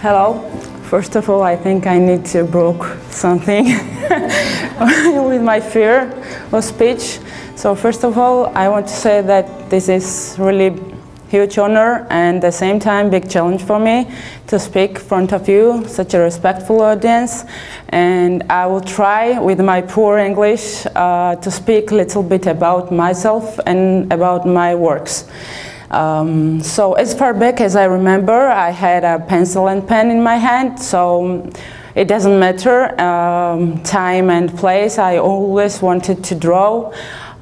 Hello. First of all, I think I need to broke something with my fear of speech. So first of all, I want to say that this is really huge honor and at the same time big challenge for me to speak in front of you, such a respectful audience. And I will try with my poor English uh, to speak a little bit about myself and about my works. Um, so as far back as I remember, I had a pencil and pen in my hand, so it doesn't matter um, time and place, I always wanted to draw.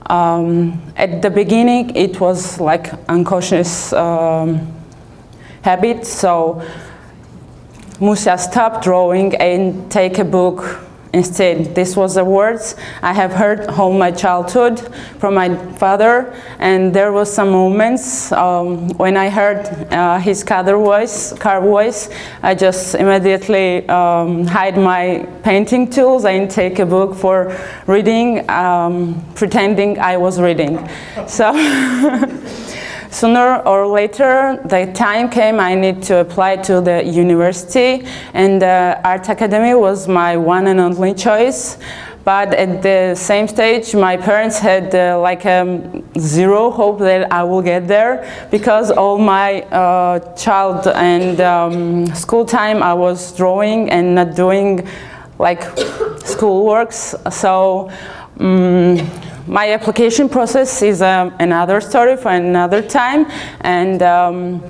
Um, at the beginning, it was like unconscious um, habit, so Musya stopped drawing and take a book Instead, this was the words I have heard all my childhood from my father, and there was some moments um, when I heard uh, his car voice, car voice, I just immediately um, hide my painting tools and take a book for reading, um, pretending I was reading. So. sooner or later the time came I need to apply to the university. And the art academy was my one and only choice. But at the same stage my parents had uh, like um, zero hope that I will get there. Because all my uh, child and um, school time I was drawing and not doing like school works so um, my application process is um, another story for another time. And um,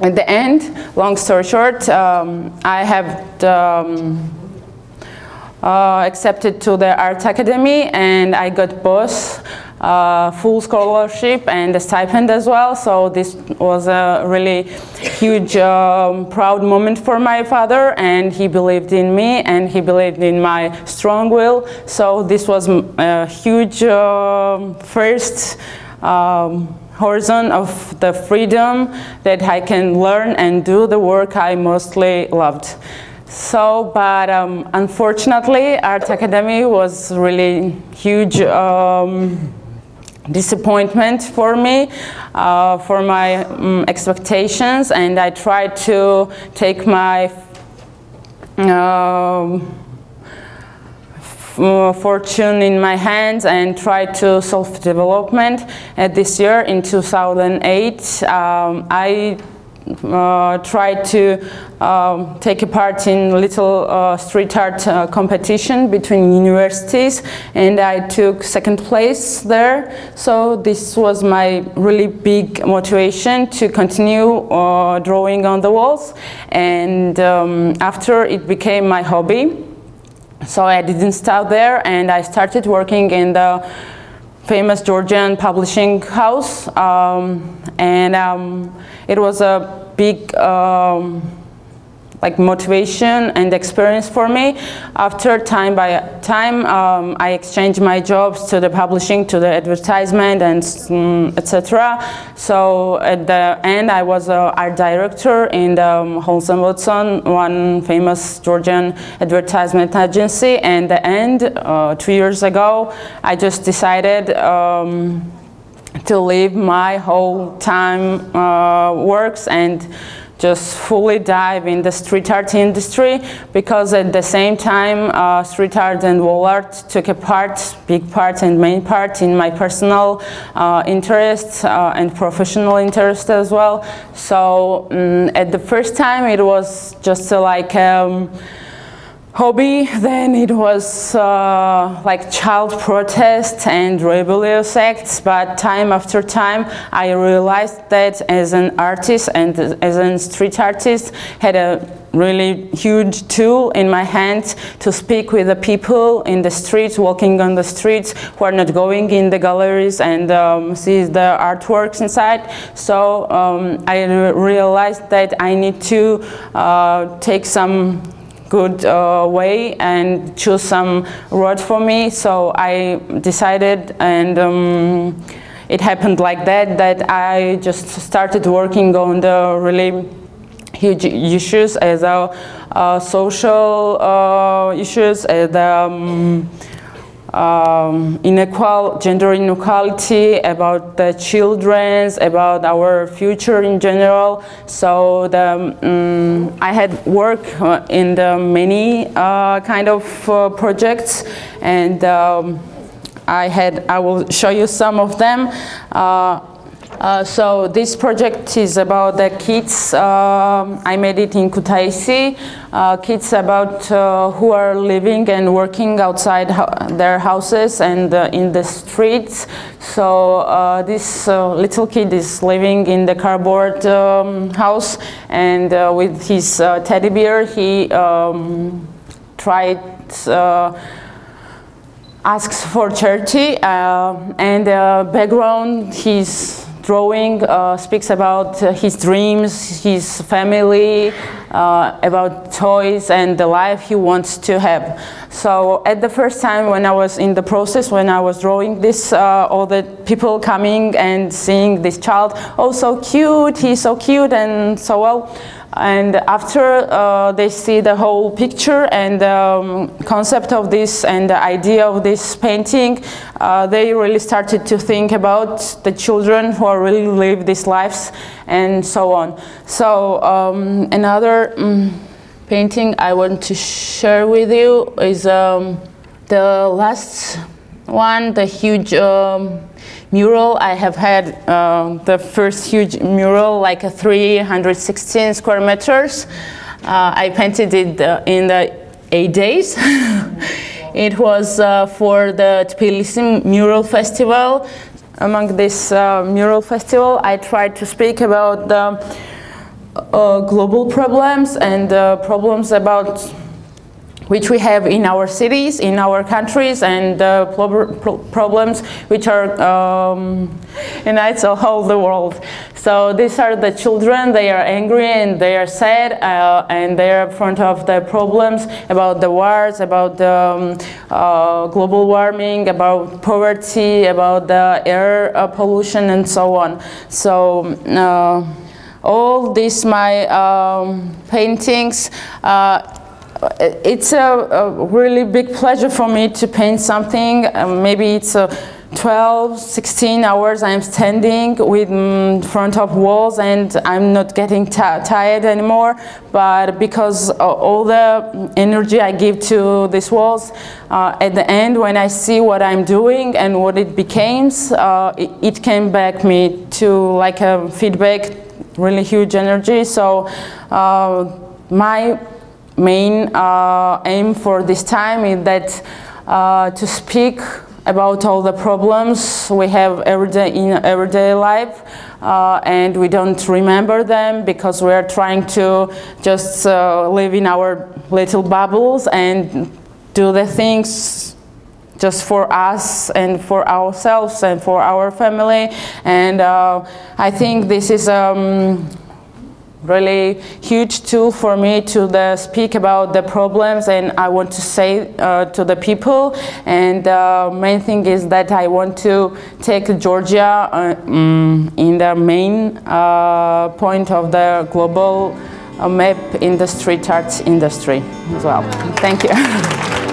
at the end, long story short, um, I have um, uh, accepted to the art academy and I got both uh, full scholarship and a stipend as well. So this was a really huge, um, proud moment for my father, and he believed in me, and he believed in my strong will. So this was a huge uh, first. Um, horizon of the freedom that I can learn and do the work I mostly loved. So, but um, unfortunately, Art Academy was really huge um, disappointment for me, uh, for my um, expectations, and I tried to take my uh, fortune in my hands and try to self-development. Uh, this year, in 2008, um, I uh, tried to um, take a part in little uh, street art uh, competition between universities and I took second place there. So this was my really big motivation to continue uh, drawing on the walls and um, after it became my hobby. So I didn't stop there and I started working in the famous Georgian publishing house um, and um, it was a big um, like motivation and experience for me. After time by time, um, I exchanged my jobs to the publishing, to the advertisement, and um, mm, etc. So at the end, I was an art director in the um, Holmes Watson, one famous Georgian advertisement agency. And the end, uh, two years ago, I just decided. Um, to leave my whole time uh, works and just fully dive in the street art industry because at the same time uh, street art and wall art took a part, big part and main part in my personal uh, interest uh, and professional interest as well. So um, at the first time it was just like um, hobby, then it was uh, like child protest and rebellious acts, but time after time I realized that as an artist and as a street artist had a really huge tool in my hand to speak with the people in the streets, walking on the streets who are not going in the galleries and um, see the artworks inside. So um, I realized that I need to uh, take some good uh, way and choose some road for me. So I decided and um, it happened like that, that I just started working on the really huge issues as a uh, social uh, issues, um, um, inequal gender inequality, about the children's, about our future in general. So the, um, I had work uh, in the many uh, kind of uh, projects, and um, I had I will show you some of them. Uh, uh, so this project is about the kids. Uh, I made it in Kutaisi. Uh, kids about uh, who are living and working outside their houses and uh, in the streets. So uh, this little kid is living in the cardboard um, house and with his teddy bear he um, tried asks for charity and background he's drawing uh, speaks about uh, his dreams, his family, uh, about toys and the life he wants to have. So at the first time when I was in the process, when I was drawing this, uh, all the people coming and seeing this child, oh so cute, he's so cute and so well, and after uh, they see the whole picture and um, concept of this and the idea of this painting, uh, they really started to think about the children who are really live these lives and so on. So um, another um, painting I want to share with you is um, the last one, the huge um, mural. I have had uh, the first huge mural, like a 316 square meters. Uh, I painted it uh, in the eight days. it was uh, for the Tbilisi Mural Festival. Among this uh, mural festival, I tried to speak about the global problems and problems about which we have in our cities, in our countries, and uh, problems which are um, unites all the world. So these are the children, they are angry and they are sad, uh, and they are in front of the problems about the wars, about the um, uh, global warming, about poverty, about the air uh, pollution, and so on. So uh, all these my um, paintings uh, it's a, a, really big pleasure for me to paint something. Um, maybe it's a 12, 16 hours I'm standing with in front of walls and I'm not getting tired anymore. But because all the energy I give to these walls, uh, at the end when I see what I'm doing and what it becomes, uh, it, it came back me to like a feedback, really huge energy. So uh, my main uh, aim for this time is that uh, to speak about all the problems we have every day in everyday life uh, and we don't remember them because we are trying to just uh, live in our little bubbles and do the things just for us and for ourselves and for our family. And uh, I think this is um, really huge tool for me to the, speak about the problems and I want to say uh, to the people and the uh, main thing is that I want to take Georgia uh, um, in the main uh, point of the global uh, map in the street art industry as well. Thank you.